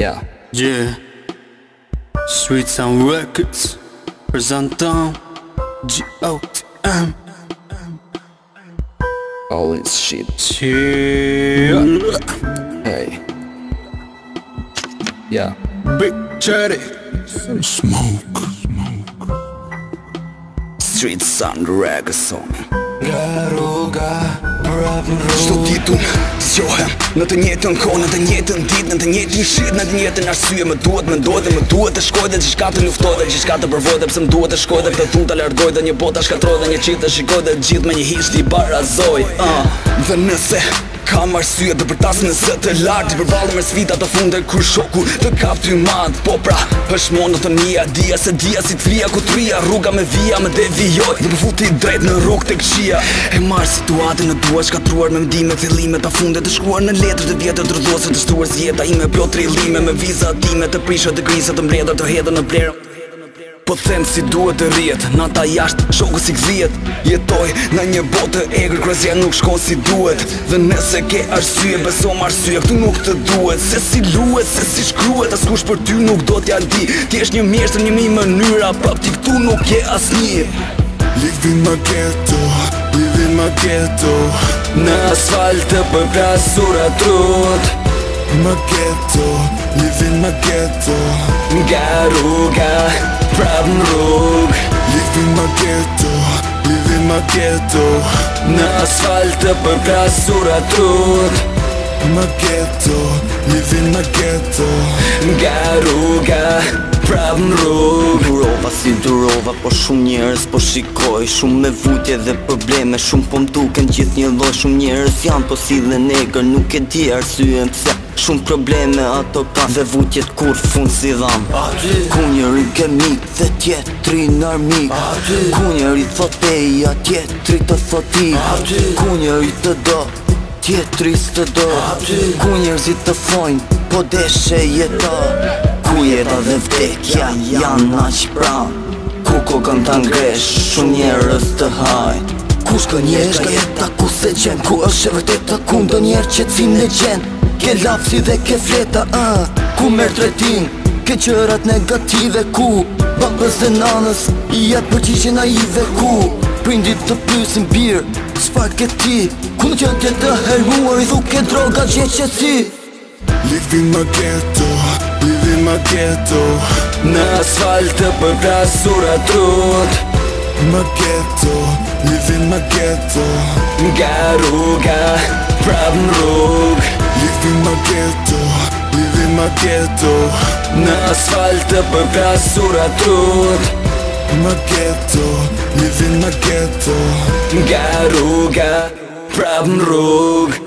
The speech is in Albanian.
Yeah. Yeah. Sweet Sound Records presentant G.O.T.M. All this shit. Yeah. Hey. Yeah. Big Cherry. Smoke. Smoke. Street Sound Reggae Song. Дорога, Что ты Zgjohem në të njëjtën kohë, në të njëjtën ditë, në të njëjtin shit, në të njëjtën arsye, më duhet, më duhet, më duhet të shkoj dhe të shkoj të luftoj dhe gjithçka të provoj dhe pse më duhet të shkoj dhe të thunë ta largoj dhe një botë të shkatroj dhe një çift të shikoj dhe gjithë me një his të barazoj. Ëh, ah, uh. dhe nëse Kam arsye të përtas në zë të lartë Të përvalë me svita të funde kur shoku Të kap të i Po pra, është monë të mija dia se dia si të fria ku të fria Ruga me via, me dhe Dhe përfu të drejt në rukë të këqia E marë situatën në duaj, ka truar Me mdi me fillime të fundi shumë dhe të shkuar në letrë të vjetër të se të shtuar zjeta i me plot të rilime me viza atime të prisha të grisa të mbredar të hedhe në blerë Po të si duhet të rjetë, në ta jashtë shoku si këzijet Jetoj në një botë e egrë, kërëzja nuk shko si duhet Dhe nëse ke arsye, beso më arsye, këtu nuk të duhet Se si luet, se si shkruet, as kush për ty nuk do t'ja di Ti esh një mjeshtë një mi mënyra, pap t'i këtu nuk je as Livin ma ghetto, livin ma ghetto, Në asfalt të për prasura trut Më geto, livin më geto Nga rruga, prap në rrug Livin më geto, livin më geto Në asfalt të për prasura trut Më geto, livin më geto Nga rruga, prap në rrug Rova si durova po shumë njerës po shikoj Shumë me vutje dhe probleme, shumë po mduke në gjithë një loj Shumë njerës janë po si dhe negër, nuk e di arsyen pëse Shumë probleme ato ka dhe vutjet kur funë si dham Ku njëri ke mik dhe tjetëri në armik Ku njëri thot e i tjetëri të thot i Ku njëri të do Tjetëri së të do Ku njërzit të fojnë Po deshe jetë kujeta dhe vdekja janë na që pranë Ku ko kanë të ngresh shumë njerës të hajnë Ku shko njerës ka jeta ku se qenë Ku është e vërteta ku ndo njerë që cimë në gjenë Ke lapsi dhe ke fleta, uh, ku mërë të retinë Ke qërat negative ku Papës dhe nanës i jetë për a na i dhe ku Prindit të pysin birë, sfarë ke ti Ku në që të të herë i thuk e droga gjeqë që si Lifin më geto, më kjetu Në asfalt të përprasura trut Më kjetu, livin më kjetu Nga rruga, prap në rrug Livin më kjetu, livin më kjetu Në asfalt të përprasura trut Më kjetu, livin më kjetu Nga rruga, prap në rrug